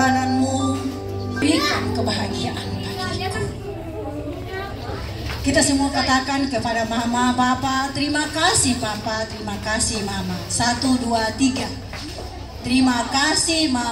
pengorbananmu kebahagiaan. Kita semua katakan kepada mama, papa, terima kasih papa, terima kasih mama. Satu, dua, tiga. Terima kasih mama.